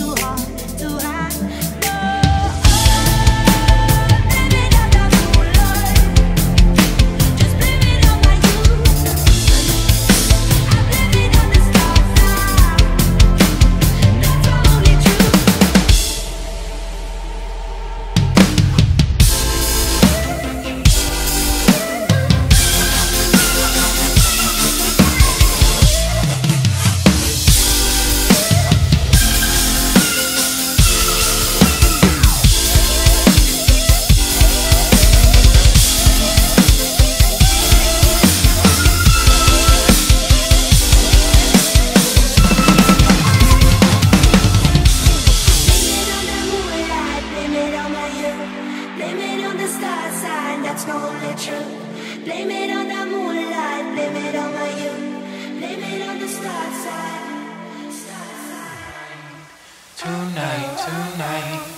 too hard, too high. That's not only. Blame it on the moonlight, blame it on my youth, blame it on the star side. Star side. Tonight, tonight,